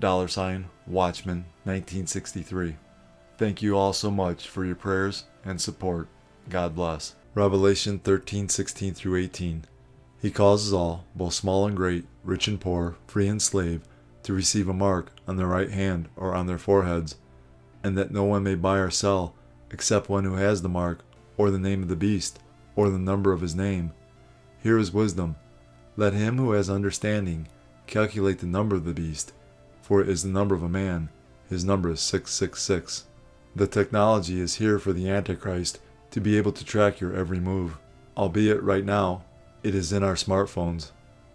dollar sign Watchman 1963. Thank you all so much for your prayers and support. God bless. Revelation 13 16 through 18. He causes all, both small and great, rich and poor, free and slave, to receive a mark on their right hand or on their foreheads, and that no one may buy or sell except one who has the mark, or the name of the beast, or the number of his name. Here is wisdom. Let him who has understanding calculate the number of the beast, for it is the number of a man. His number is 666. The technology is here for the Antichrist to be able to track your every move. Albeit right now, it is in our smartphones.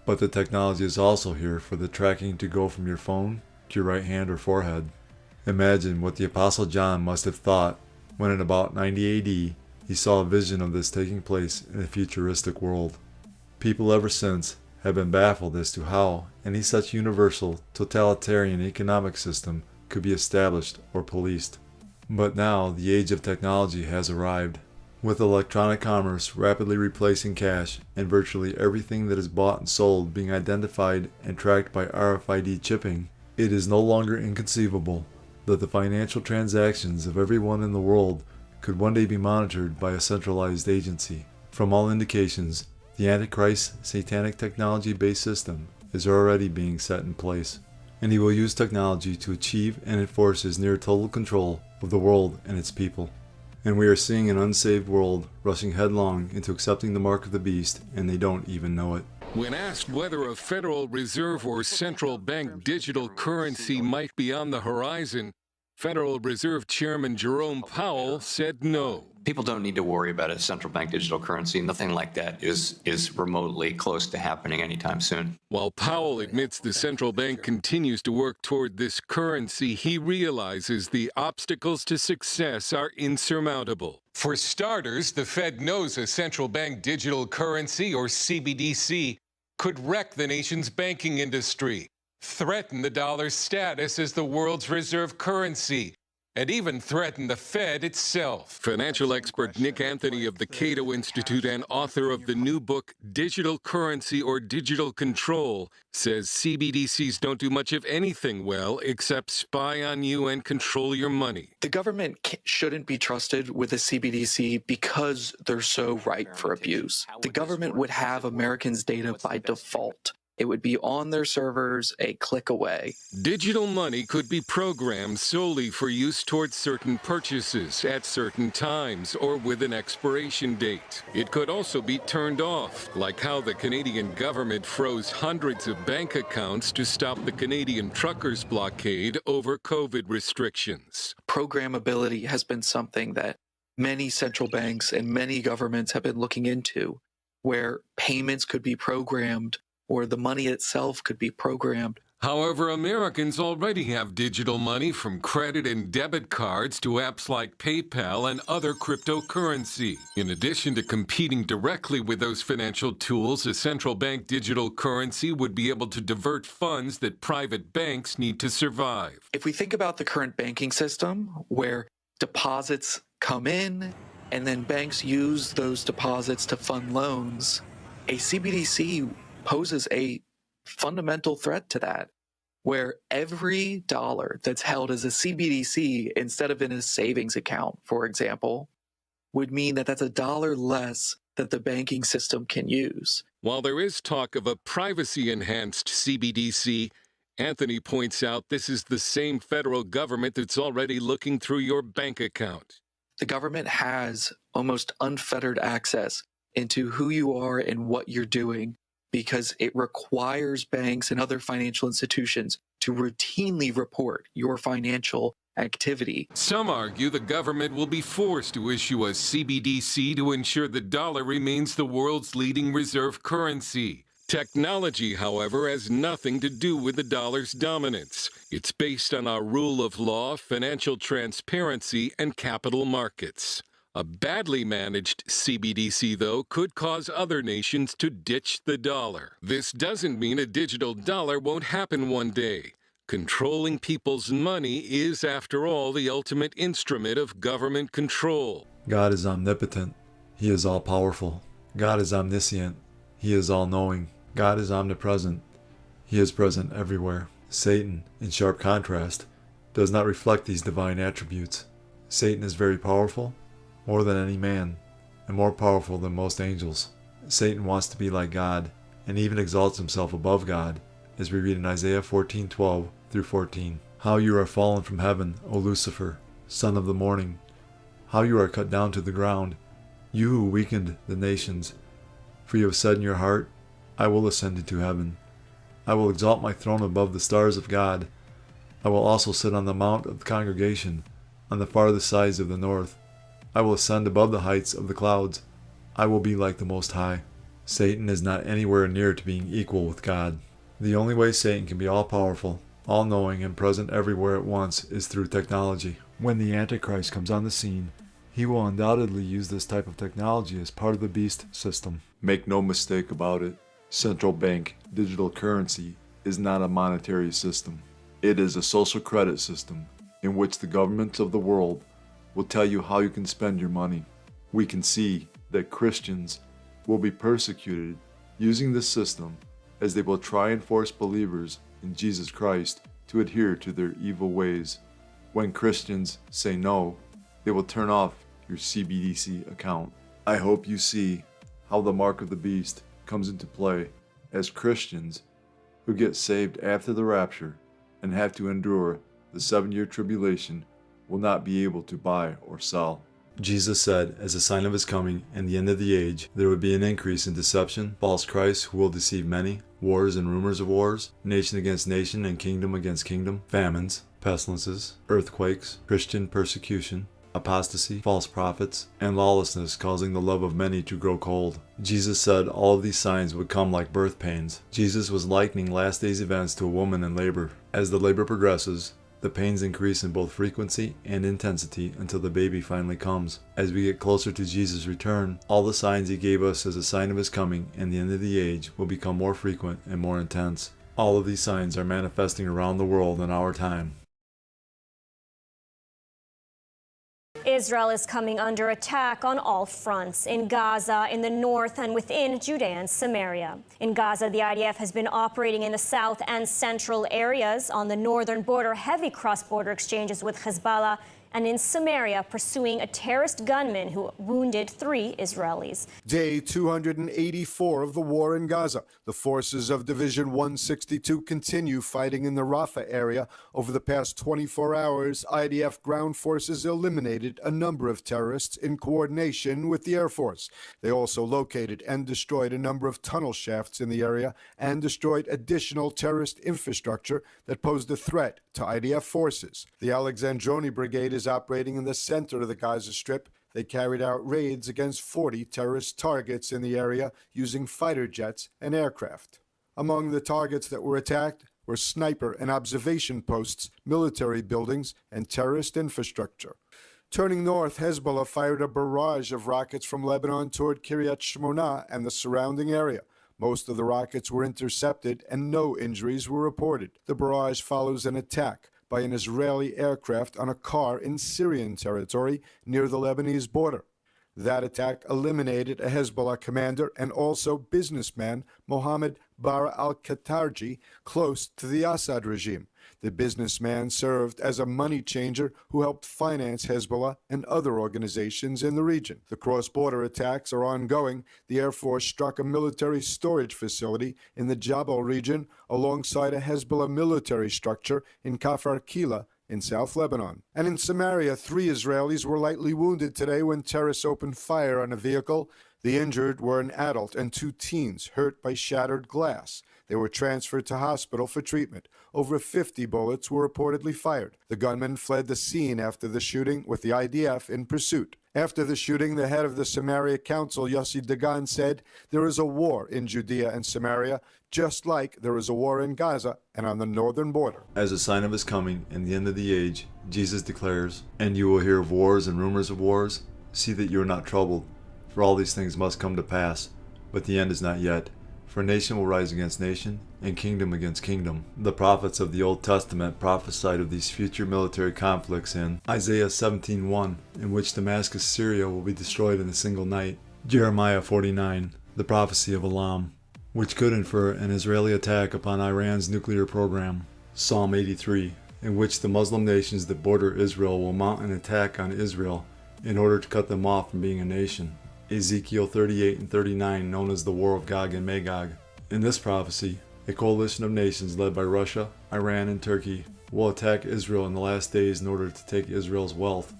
But the technology is also here for the tracking to go from your phone to your right hand or forehead. Imagine what the Apostle John must have thought when in about 90 AD he saw a vision of this taking place in a futuristic world. People ever since have been baffled as to how any such universal totalitarian economic system could be established or policed. But now the age of technology has arrived. With electronic commerce rapidly replacing cash and virtually everything that is bought and sold being identified and tracked by RFID chipping, it is no longer inconceivable that the financial transactions of everyone in the world could one day be monitored by a centralized agency. From all indications, the Antichrist satanic technology based system is already being set in place, and he will use technology to achieve and enforce his near total control of the world and its people. And we are seeing an unsaved world rushing headlong into accepting the mark of the beast, and they don't even know it. When asked whether a Federal Reserve or central bank digital currency might be on the horizon, Federal Reserve Chairman Jerome Powell said no. People don't need to worry about a central bank digital currency. Nothing like that is, is remotely close to happening anytime soon. While Powell admits the central bank continues to work toward this currency, he realizes the obstacles to success are insurmountable. For starters, the Fed knows a central bank digital currency, or CBDC, could wreck the nation's banking industry, threaten the dollar's status as the world's reserve currency, and even threaten the Fed itself. Financial expert Nick Anthony of the Cato Institute and author of the new book, Digital Currency or Digital Control, says CBDCs don't do much of anything well except spy on you and control your money. The government shouldn't be trusted with a CBDC because they're so ripe for abuse. The government would have Americans' data by default. It would be on their servers a click away. Digital money could be programmed solely for use towards certain purchases at certain times or with an expiration date. It could also be turned off, like how the Canadian government froze hundreds of bank accounts to stop the Canadian truckers' blockade over COVID restrictions. Programmability has been something that many central banks and many governments have been looking into, where payments could be programmed or the money itself could be programmed. However, Americans already have digital money from credit and debit cards to apps like PayPal and other cryptocurrency. In addition to competing directly with those financial tools, a central bank digital currency would be able to divert funds that private banks need to survive. If we think about the current banking system where deposits come in and then banks use those deposits to fund loans, a CBDC poses a fundamental threat to that, where every dollar that's held as a CBDC instead of in a savings account, for example, would mean that that's a dollar less that the banking system can use. While there is talk of a privacy enhanced CBDC, Anthony points out this is the same federal government that's already looking through your bank account. The government has almost unfettered access into who you are and what you're doing because it requires banks and other financial institutions to routinely report your financial activity. Some argue the government will be forced to issue a CBDC to ensure the dollar remains the world's leading reserve currency. Technology, however, has nothing to do with the dollar's dominance. It's based on our rule of law, financial transparency, and capital markets. A badly managed CBDC, though, could cause other nations to ditch the dollar. This doesn't mean a digital dollar won't happen one day. Controlling people's money is, after all, the ultimate instrument of government control. God is omnipotent. He is all powerful. God is omniscient. He is all knowing. God is omnipresent. He is present everywhere. Satan, in sharp contrast, does not reflect these divine attributes. Satan is very powerful, more than any man, and more powerful than most angels. Satan wants to be like God, and even exalts himself above God, as we read in Isaiah 14:12 through 14. How you are fallen from heaven, O Lucifer, son of the morning! How you are cut down to the ground, you who weakened the nations! For you have said in your heart, I will ascend into heaven. I will exalt my throne above the stars of God. I will also sit on the mount of the congregation, on the farthest sides of the north. I will ascend above the heights of the clouds. I will be like the Most High. Satan is not anywhere near to being equal with God. The only way Satan can be all powerful, all knowing, and present everywhere at once is through technology. When the Antichrist comes on the scene, he will undoubtedly use this type of technology as part of the beast system. Make no mistake about it, central bank digital currency is not a monetary system. It is a social credit system in which the governments of the world will tell you how you can spend your money. We can see that Christians will be persecuted using this system as they will try and force believers in Jesus Christ to adhere to their evil ways. When Christians say no, they will turn off your CBDC account. I hope you see how the mark of the beast comes into play as Christians who get saved after the rapture and have to endure the seven year tribulation will not be able to buy or sell. Jesus said, as a sign of his coming and the end of the age, there would be an increase in deception, false Christs who will deceive many, wars and rumors of wars, nation against nation and kingdom against kingdom, famines, pestilences, earthquakes, Christian persecution, apostasy, false prophets, and lawlessness causing the love of many to grow cold. Jesus said all of these signs would come like birth pains. Jesus was likening last days events to a woman in labor. As the labor progresses, the pains increase in both frequency and intensity until the baby finally comes. As we get closer to Jesus' return, all the signs he gave us as a sign of his coming and the end of the age will become more frequent and more intense. All of these signs are manifesting around the world in our time. Israel is coming under attack on all fronts in Gaza, in the north, and within Judea and Samaria. In Gaza, the IDF has been operating in the south and central areas. On the northern border, heavy cross border exchanges with Hezbollah and in Samaria pursuing a terrorist gunman who wounded three Israelis. Day 284 of the war in Gaza. The forces of Division 162 continue fighting in the Rafah area. Over the past 24 hours, IDF ground forces eliminated a number of terrorists in coordination with the Air Force. They also located and destroyed a number of tunnel shafts in the area and destroyed additional terrorist infrastructure that posed a threat to IDF forces. The Alexandroni Brigade is operating in the center of the Gaza Strip. They carried out raids against 40 terrorist targets in the area using fighter jets and aircraft. Among the targets that were attacked were sniper and observation posts, military buildings, and terrorist infrastructure. Turning north, Hezbollah fired a barrage of rockets from Lebanon toward Kiryat Shmona and the surrounding area. Most of the rockets were intercepted and no injuries were reported. The barrage follows an attack by an Israeli aircraft on a car in Syrian territory near the Lebanese border. That attack eliminated a Hezbollah commander and also businessman Mohammed Bara al Katarji, close to the Assad regime. The businessman served as a money changer who helped finance Hezbollah and other organizations in the region. The cross border attacks are ongoing. The Air Force struck a military storage facility in the Jabal region alongside a Hezbollah military structure in Kafar Kila in South Lebanon. And in Samaria, three Israelis were lightly wounded today when terrorists opened fire on a vehicle. The injured were an adult and two teens hurt by shattered glass. They were transferred to hospital for treatment. Over 50 bullets were reportedly fired. The gunman fled the scene after the shooting with the IDF in pursuit. After the shooting, the head of the Samaria Council, Yossi Dagan, said, There is a war in Judea and Samaria, just like there is a war in Gaza and on the northern border. As a sign of his coming and the end of the age, Jesus declares, And you will hear of wars and rumors of wars. See that you are not troubled, for all these things must come to pass, but the end is not yet. For nation will rise against nation, and kingdom against kingdom. The prophets of the Old Testament prophesied of these future military conflicts in Isaiah 17:1, in which Damascus, Syria will be destroyed in a single night. Jeremiah 49, the prophecy of Elam, which could infer an Israeli attack upon Iran's nuclear program. Psalm 83, in which the Muslim nations that border Israel will mount an attack on Israel in order to cut them off from being a nation. Ezekiel 38 and 39, known as the War of Gog and Magog. In this prophecy, a coalition of nations led by Russia, Iran, and Turkey will attack Israel in the last days in order to take Israel's wealth.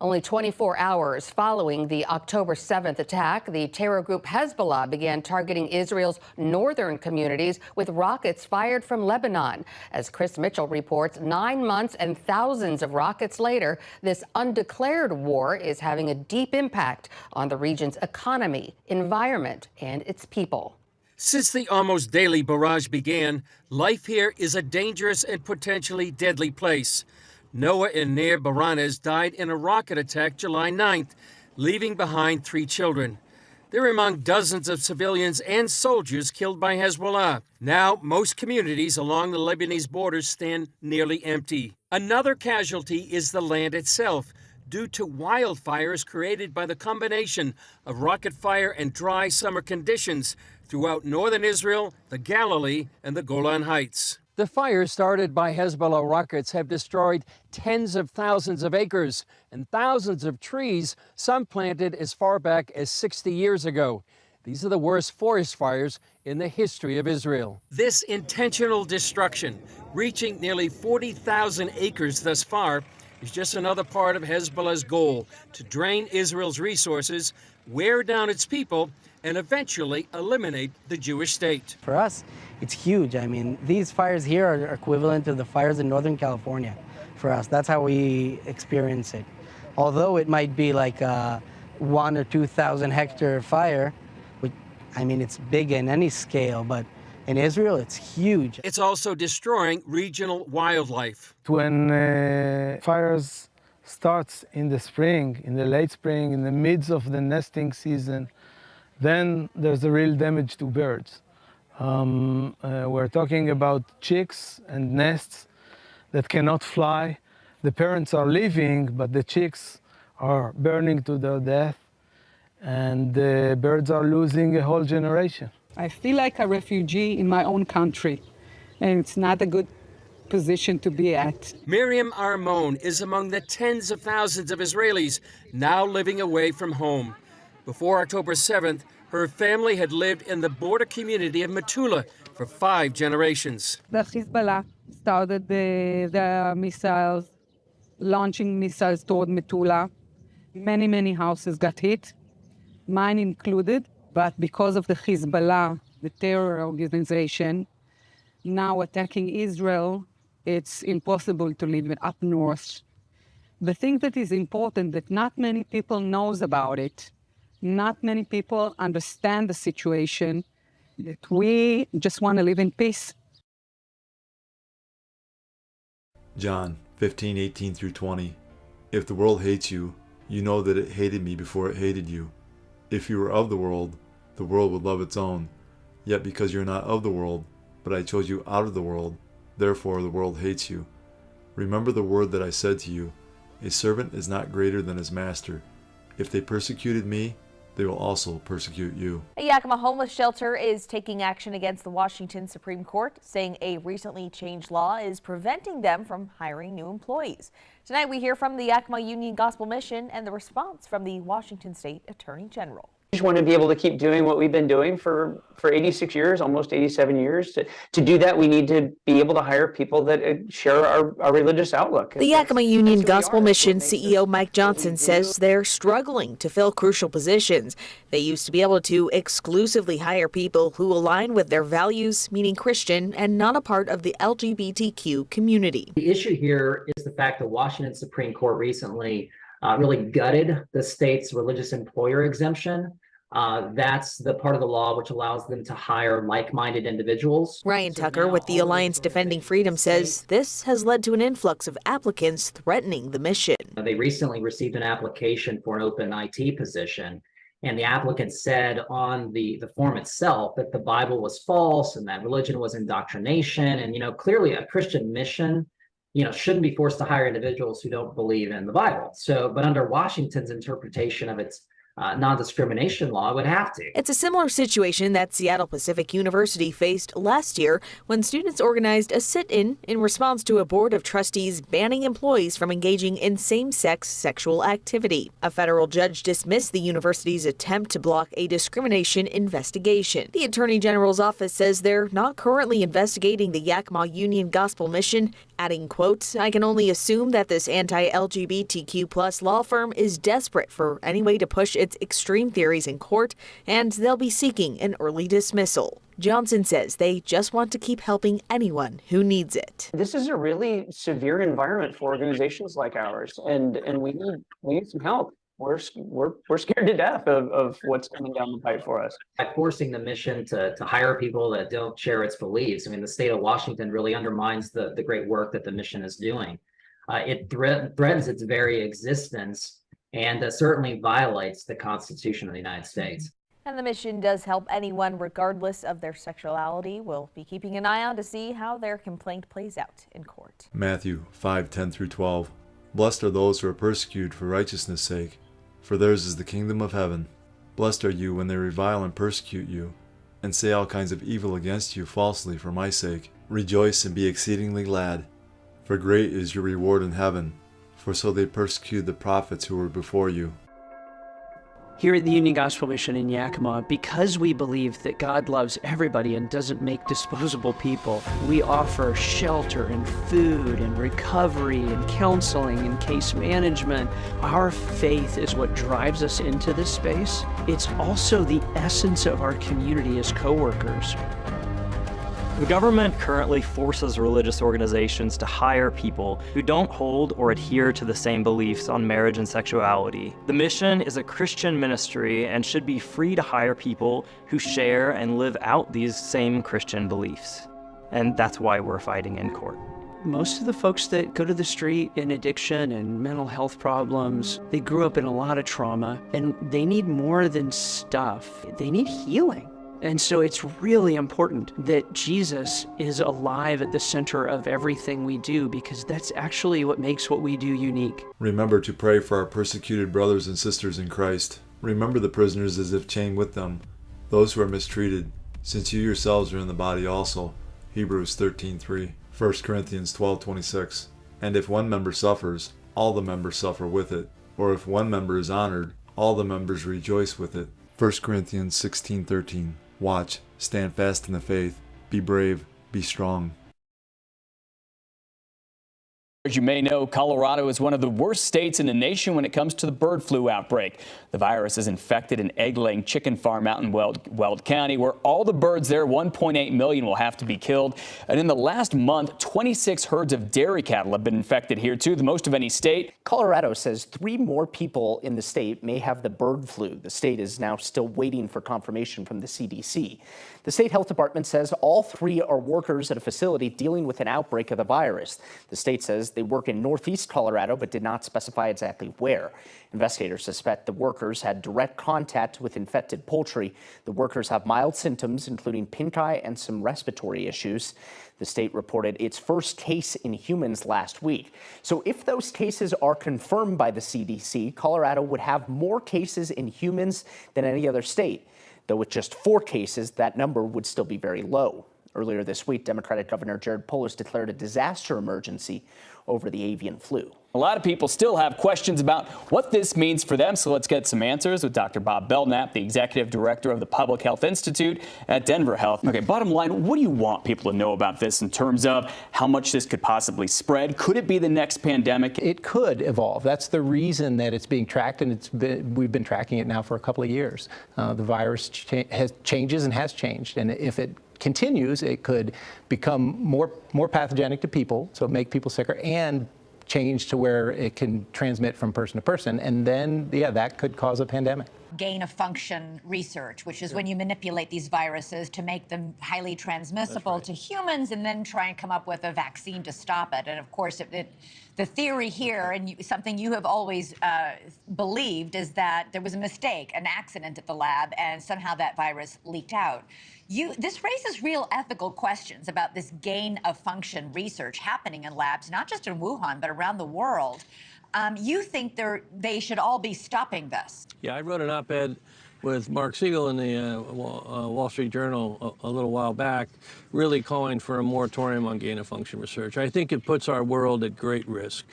Only 24 hours following the October 7th attack, the terror group Hezbollah began targeting Israel's northern communities with rockets fired from Lebanon. As Chris Mitchell reports, nine months and thousands of rockets later, this undeclared war is having a deep impact on the region's economy, environment, and its people. Since the almost daily barrage began, life here is a dangerous and potentially deadly place. Noa and Nir Baranes died in a rocket attack July 9th, leaving behind three children. They're among dozens of civilians and soldiers killed by Hezbollah. Now, most communities along the Lebanese border stand nearly empty. Another casualty is the land itself, due to wildfires created by the combination of rocket fire and dry summer conditions throughout northern Israel, the Galilee, and the Golan Heights. The fires started by Hezbollah rockets have destroyed tens of thousands of acres and thousands of trees, some planted as far back as 60 years ago. These are the worst forest fires in the history of Israel. This intentional destruction, reaching nearly 40,000 acres thus far, is just another part of Hezbollah's goal to drain Israel's resources, wear down its people, and eventually eliminate the Jewish state. For us, it's huge. I mean, these fires here are equivalent to the fires in Northern California for us. That's how we experience it. Although it might be like a one or 2,000 hectare fire, which, I mean, it's big in any scale, but in Israel, it's huge. It's also destroying regional wildlife. When uh, fires starts in the spring, in the late spring, in the midst of the nesting season, then there's a real damage to birds. Um, uh, we're talking about chicks and nests that cannot fly. The parents are leaving, but the chicks are burning to their death, and the birds are losing a whole generation. I feel like a refugee in my own country, and it's not a good position to be at. Miriam Armon is among the tens of thousands of Israelis now living away from home. Before October 7th, her family had lived in the border community of Metula for five generations. The Hezbollah started the, the missiles, launching missiles toward Metula. Many, many houses got hit, mine included. But because of the Hezbollah, the terror organization, now attacking Israel, it's impossible to live up north. The thing that is important that not many people knows about it not many people understand the situation, that we just want to live in peace. John 15, 18 through 20. If the world hates you, you know that it hated me before it hated you. If you were of the world, the world would love its own. Yet because you're not of the world, but I chose you out of the world, therefore the world hates you. Remember the word that I said to you A servant is not greater than his master. If they persecuted me, they will also persecute you. A Yakima homeless shelter is taking action against the Washington Supreme Court, saying a recently changed law is preventing them from hiring new employees. Tonight we hear from the Yakima Union Gospel Mission and the response from the Washington State Attorney General just want to be able to keep doing what we've been doing for, for 86 years, almost 87 years. To, to do that, we need to be able to hire people that uh, share our, our religious outlook. The Yakima Union Gospel Mission CEO Mike Johnson says they're struggling to fill crucial positions. They used to be able to exclusively hire people who align with their values, meaning Christian, and not a part of the LGBTQ community. The issue here is the fact that Washington Supreme Court recently uh, really gutted the state's religious employer exemption. Uh, that's the part of the law which allows them to hire like-minded individuals. Ryan Tucker with the Alliance Defending Freedom says this has led to an influx of applicants threatening the mission. They recently received an application for an open IT position, and the applicant said on the, the form itself that the Bible was false and that religion was indoctrination. And, you know, clearly a Christian mission, you know, shouldn't be forced to hire individuals who don't believe in the Bible. So, but under Washington's interpretation of its uh, non-discrimination law would have to. It's a similar situation that Seattle Pacific University faced last year when students organized a sit-in in response to a board of trustees banning employees from engaging in same-sex sexual activity. A federal judge dismissed the university's attempt to block a discrimination investigation. The Attorney General's office says they're not currently investigating the Yakima Union Gospel Mission, adding, quote, I can only assume that this anti-LGBTQ plus law firm is desperate for any way to push its extreme theories in court, and they'll be seeking an early dismissal. Johnson says they just want to keep helping anyone who needs it. This is a really severe environment for organizations like ours, and and we need we need some help. We're we're we're scared to death of, of what's coming down the pipe for us. By forcing the mission to to hire people that don't share its beliefs, I mean the state of Washington really undermines the the great work that the mission is doing. Uh, it threatens its very existence and uh, certainly violates the Constitution of the United States. And the mission does help anyone regardless of their sexuality. We'll be keeping an eye on to see how their complaint plays out in court. Matthew 5 10 through 12. Blessed are those who are persecuted for righteousness' sake, for theirs is the kingdom of heaven. Blessed are you when they revile and persecute you, and say all kinds of evil against you falsely for my sake. Rejoice and be exceedingly glad, for great is your reward in heaven for so they persecuted the prophets who were before you. Here at the Union Gospel Mission in Yakima, because we believe that God loves everybody and doesn't make disposable people, we offer shelter and food and recovery and counseling and case management. Our faith is what drives us into this space. It's also the essence of our community as coworkers. The government currently forces religious organizations to hire people who don't hold or adhere to the same beliefs on marriage and sexuality. The mission is a Christian ministry and should be free to hire people who share and live out these same Christian beliefs. And that's why we're fighting in court. Most of the folks that go to the street in addiction and mental health problems, they grew up in a lot of trauma and they need more than stuff. They need healing. And so it's really important that Jesus is alive at the center of everything we do because that's actually what makes what we do unique. Remember to pray for our persecuted brothers and sisters in Christ. Remember the prisoners as if chained with them, those who are mistreated, since you yourselves are in the body also. Hebrews 13:3, 1 Corinthians 12:26. And if one member suffers, all the members suffer with it, or if one member is honored, all the members rejoice with it. 1 Corinthians 16:13. Watch, stand fast in the faith, be brave, be strong. As you may know, Colorado is one of the worst states in the nation when it comes to the bird flu outbreak. The virus has infected an egg-laying chicken farm out in Weld, Weld, County, where all the birds there, 1.8 million, will have to be killed. And in the last month, 26 herds of dairy cattle have been infected here, too, the most of any state. Colorado says three more people in the state may have the bird flu. The state is now still waiting for confirmation from the CDC. The state health department says all three are workers at a facility dealing with an outbreak of the virus. The state says they work in northeast Colorado but did not specify exactly where. Investigators suspect the workers had direct contact with infected poultry. The workers have mild symptoms, including pink eye and some respiratory issues. The state reported its first case in humans last week. So if those cases are confirmed by the CDC, Colorado would have more cases in humans than any other state. Though with just four cases, that number would still be very low. Earlier this week, Democratic Governor Jared Polis declared a disaster emergency over the avian flu. A lot of people still have questions about what this means for them, so let's get some answers with Dr. Bob Belknap, the Executive Director of the Public Health Institute at Denver Health. Okay, bottom line, what do you want people to know about this in terms of how much this could possibly spread? Could it be the next pandemic? It could evolve. That's the reason that it's being tracked, and it's been, we've been tracking it now for a couple of years. Uh, the virus cha has, changes and has changed, and if it continues, it could become more more pathogenic to people, so make people sicker, and change to where it can transmit from person to person. And then, yeah, that could cause a pandemic gain of function research, which is sure. when you manipulate these viruses to make them highly transmissible right. to humans and then try and come up with a vaccine to stop it. And of course, it, it, the theory here, and you, something you have always uh, believed, is that there was a mistake, an accident at the lab, and somehow that virus leaked out. You, this raises real ethical questions about this gain of function research happening in labs, not just in Wuhan, but around the world. Um, you think they should all be stopping this? Yeah, I wrote an op-ed with Marc Siegel in the uh, Wall Street Journal a, a, little while back, really calling for a moratorium on gain-of-function research. I think it puts our world at great risk.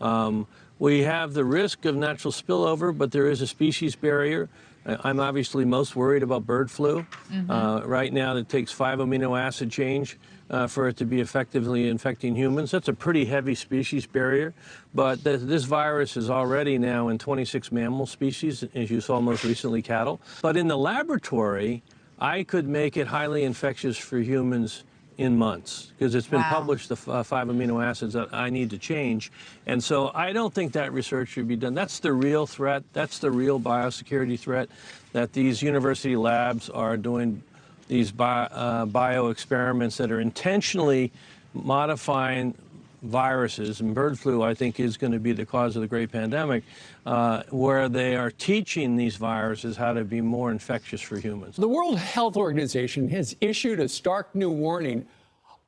Um, we have the risk of natural spillover, but there is a species barrier. I'm obviously most worried about bird flu. Mm-hmm. Uh, right now, it takes five amino acid change uh, for it to be effectively infecting humans. That's a pretty heavy species barrier, but th- this virus is already now in 26 mammal species, as you saw most recently, cattle. But in the laboratory, I could make it highly infectious for humans in months because it's been wow. published the uh, five amino acids that I need to change. And so I don't think that research should be done. That's the real threat. That's the real biosecurity threat that these university labs are doing these bio, uh, bio experiments that are intentionally modifying viruses, and bird flu, I think, is going to be the cause of the great pandemic, uh, where they are teaching these viruses how to be more infectious for humans. The World Health Organization has issued a stark new warning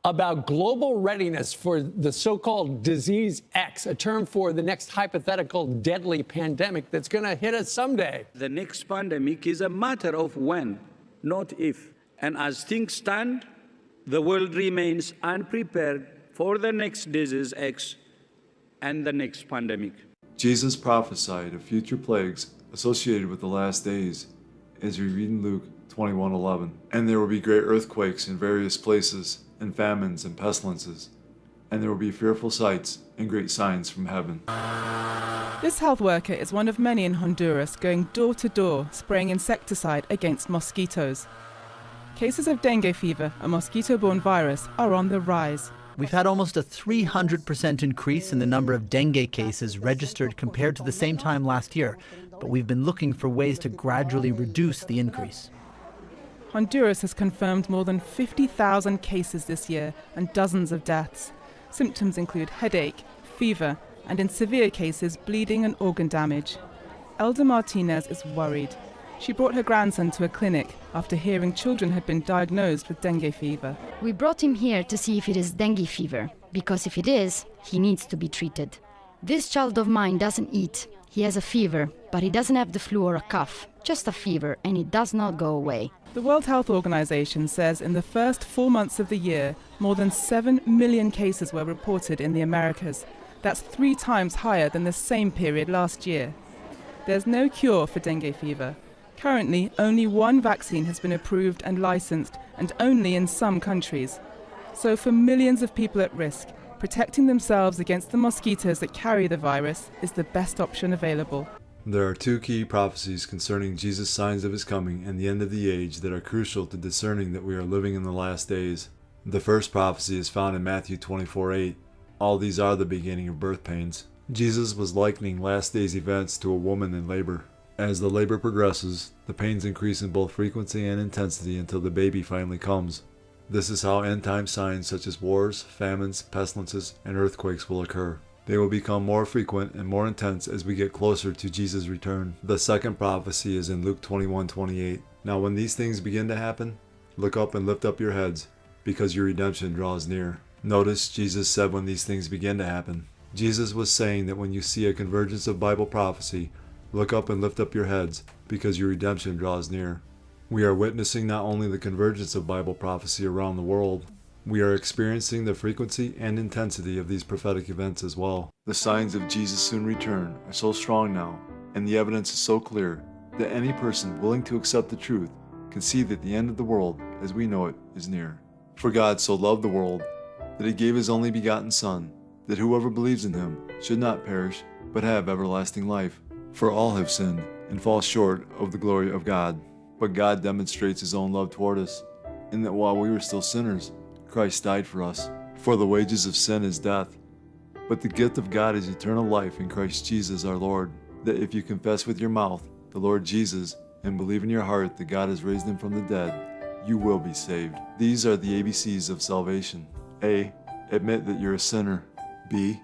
about global readiness for the so called disease X, a term for the next hypothetical deadly pandemic that's going to hit us someday. The next pandemic is a matter of when, not if. And as things stand, the world remains unprepared for the next disease X and the next pandemic. Jesus prophesied of future plagues associated with the last days, as we read in Luke 21:11. And there will be great earthquakes in various places, and famines and pestilences, and there will be fearful sights and great signs from heaven. This health worker is one of many in Honduras going door to door spraying insecticide against mosquitoes. Cases of dengue fever, a mosquito borne virus, are on the rise. We've had almost a 300% increase in the number of dengue cases registered compared to the same time last year, but we've been looking for ways to gradually reduce the increase. Honduras has confirmed more than 50,000 cases this year and dozens of deaths. Symptoms include headache, fever, and in severe cases, bleeding and organ damage. Elder Martinez is worried. She brought her grandson to a clinic after hearing children had been diagnosed with dengue fever. We brought him here to see if it is dengue fever, because if it is, he needs to be treated. This child of mine doesn't eat. He has a fever, but he doesn't have the flu or a cough, just a fever, and it does not go away. The World Health Organization says in the first four months of the year, more than 7 million cases were reported in the Americas. That's three times higher than the same period last year. There's no cure for dengue fever, Currently, only one vaccine has been approved and licensed, and only in some countries. So, for millions of people at risk, protecting themselves against the mosquitoes that carry the virus is the best option available. There are two key prophecies concerning Jesus' signs of his coming and the end of the age that are crucial to discerning that we are living in the last days. The first prophecy is found in Matthew 24 8. All these are the beginning of birth pains. Jesus was likening last days events to a woman in labor. As the labor progresses, the pains increase in both frequency and intensity until the baby finally comes. This is how end time signs such as wars, famines, pestilences, and earthquakes will occur. They will become more frequent and more intense as we get closer to Jesus' return. The second prophecy is in Luke 21:28. Now when these things begin to happen, look up and lift up your heads, because your redemption draws near. Notice Jesus said when these things begin to happen. Jesus was saying that when you see a convergence of Bible prophecy, Look up and lift up your heads, because your redemption draws near. We are witnessing not only the convergence of Bible prophecy around the world, we are experiencing the frequency and intensity of these prophetic events as well. The signs of Jesus' soon return are so strong now, and the evidence is so clear, that any person willing to accept the truth can see that the end of the world, as we know it, is near. For God so loved the world that he gave his only begotten Son, that whoever believes in him should not perish, but have everlasting life. For all have sinned and fall short of the glory of God. But God demonstrates his own love toward us, in that while we were still sinners, Christ died for us. For the wages of sin is death, But the gift of God is eternal life in Christ Jesus our Lord, that if you confess with your mouth the Lord Jesus and believe in your heart that God has raised him from the dead, you will be saved. These are the ABCs of salvation. A. Admit that you're a sinner. B.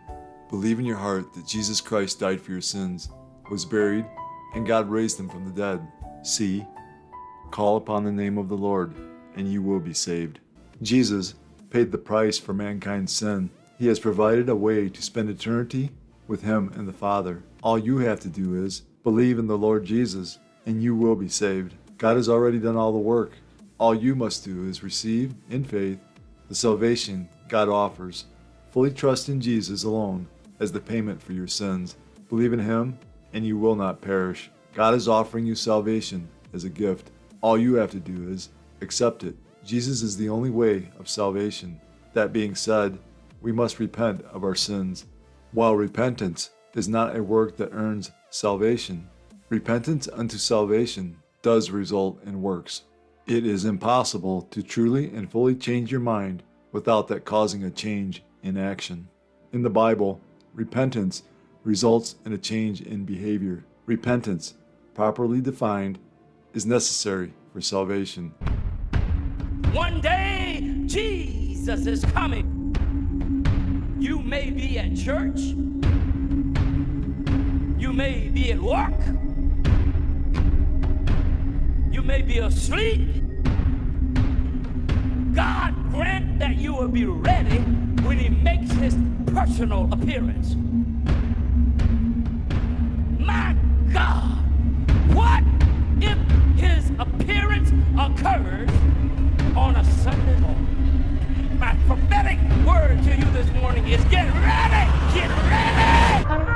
Believe in your heart that Jesus Christ died for your sins, was buried, and God raised him from the dead. See, Call upon the name of the Lord, and you will be saved. Jesus paid the price for mankind's sin. He has provided a way to spend eternity with Him and the Father. All you have to do is believe in the Lord Jesus, and you will be saved. God has already done all the work. All you must do is receive, in faith, the salvation God offers. Fully trust in Jesus alone as the payment for your sins. Believe in Him, and you will not perish. God is offering you salvation as a gift. All you have to do is accept it. Jesus is the only way of salvation. That being said, we must repent of our sins. While repentance is not a work that earns salvation, repentance unto salvation does result in works. It is impossible to truly and fully change your mind without that causing a change in action. In the Bible, repentance results in a change in behavior. Repentance, properly defined, is necessary for salvation. One day, Jesus is coming. You may be at church. You may be at work. You may be asleep. God grant that you will be ready when He makes His personal appearance. God, what if His appearance occurs on a Sunday morning? My prophetic word to you this morning is get ready! Get ready!